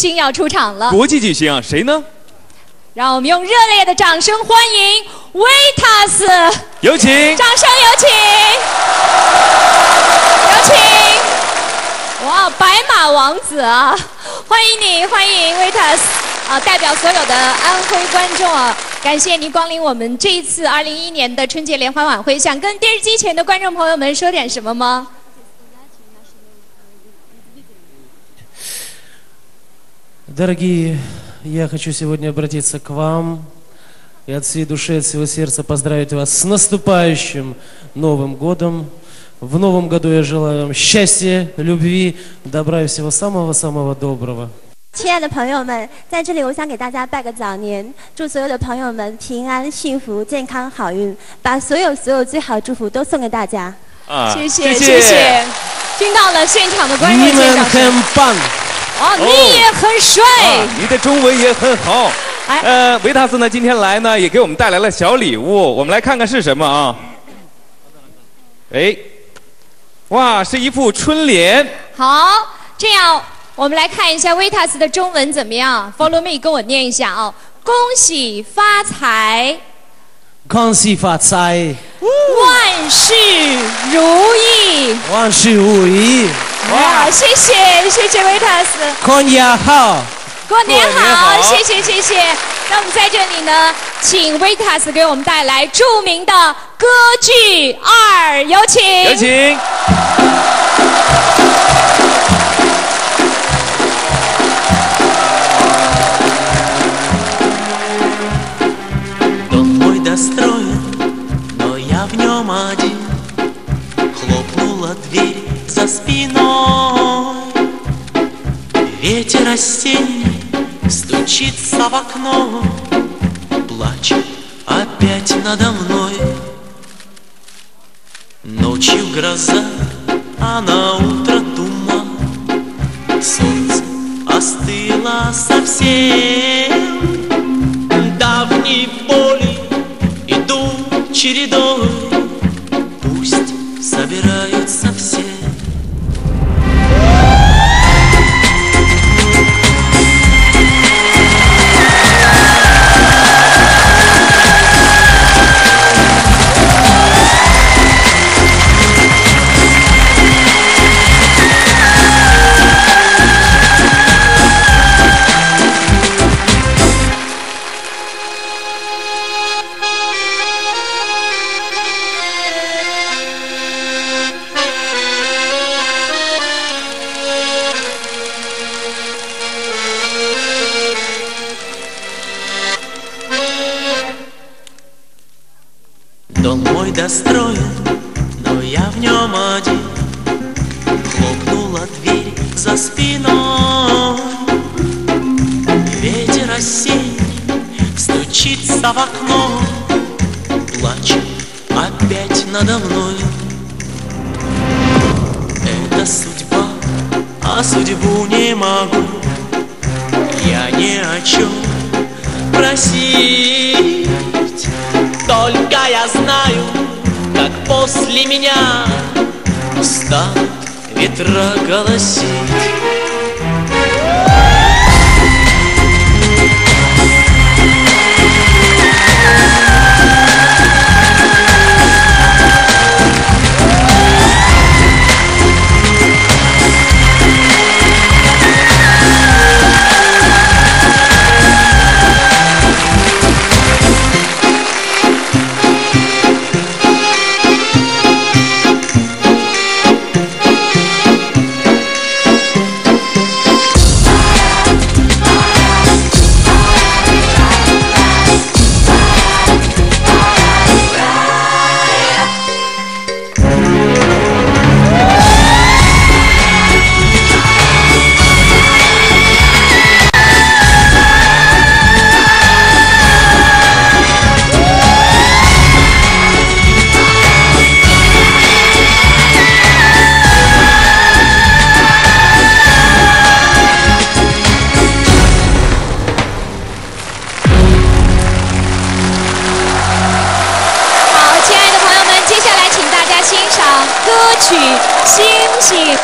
星要出场了。国际巨星啊，谁呢？让我们用热烈的掌声欢迎维塔斯，有请。掌声有请，有请。哇，白马王子啊，欢迎你，欢迎维塔斯啊！代表所有的安徽观众啊，感谢您光临我们这一次二零一一年的春节联欢晚会。想跟电视机前的观众朋友们说点什么吗？Дорогие, я хочу сегодня обратиться к вам и от всей души, от всего сердца поздравить вас с наступающим Новым годом. В Новом году я желаю вам счастья, любви, добра и всего самого-самого доброго. 亲爱的朋友们，在这里我想给大家拜个早年，祝所有的朋友们平安、幸福、健康、好运，把所有所有最好的祝福都送给大家。啊谢谢谢谢，听到了现场的观众 你 尖 们 掌声。很棒！ 哦，你也很帅。啊，你的中文也很好。哎呃，维塔斯呢，今天来呢，也给我们带来了小礼物，我们来看看是什么啊？哎，哇，是一副春联。好，这样我们来看一下维塔斯的中文怎么样？Follow me，跟我念一下啊、恭喜发财，恭喜发财，万事如意。万事如意，哇，谢谢谢谢维塔斯，过年好！过年过年好，好谢谢谢谢。那我们在这里呢，请维塔斯给我们带来着名的歌剧二，有请。有请。 Дом мой достроен, но я в нем один Хлопнула дверь За спиной. Ветер осенний стучится в окно Плачет опять надо мной. Ночью гроза, а на утро туман. Солнце остыло совсем. Давней боли идут чередой Дом мой достроен, но я в нем один. Хлопнула дверь за спиной. Ветер осенний стучится в окно. Плачет опять надо мной. Это судьба, а судьбу не могу. Я ни о чем просить после меня Станут ветра голосить 歌曲《星星》。